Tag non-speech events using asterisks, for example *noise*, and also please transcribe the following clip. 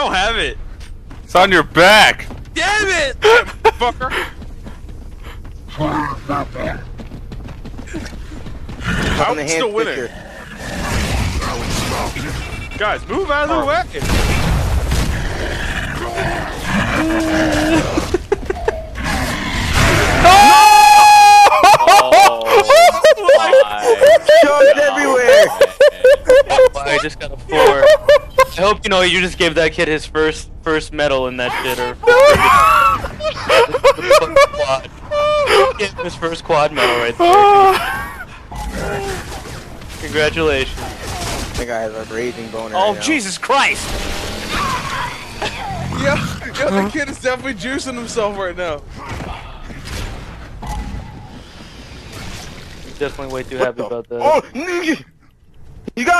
Oh! I don't have it. It's on your back. Damn it! *laughs* Fucker. On the I'm still winning. Guys, move out of the way. *laughs* Dogs everywhere. *laughs* Oh, I just got a four. I hope you know you just gave that kid his first first medal in that shit or quad. *laughs* *laughs* Give his first quad medal right there. *laughs* Congratulations. That guy has a raging boner. Oh right now. Jesus Christ! Yo, yo, the kid is definitely juicing himself right now. He's Definitely way too happy about that. Oh, nigga. you got